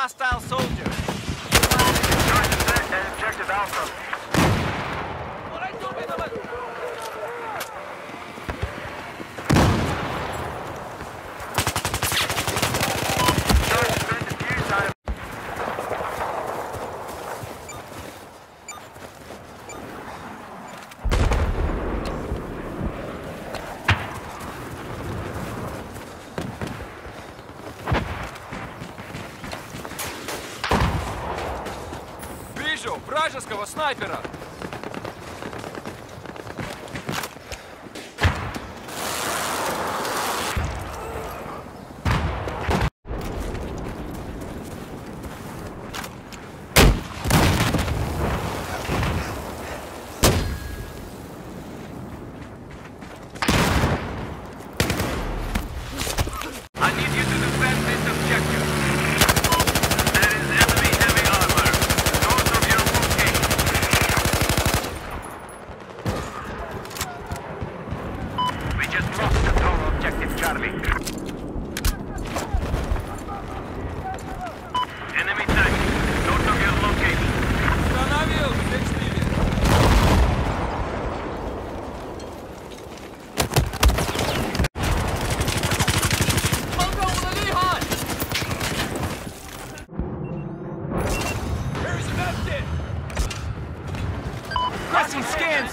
hostile soldier. Вражеского снайпера.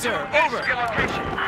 sir. Over.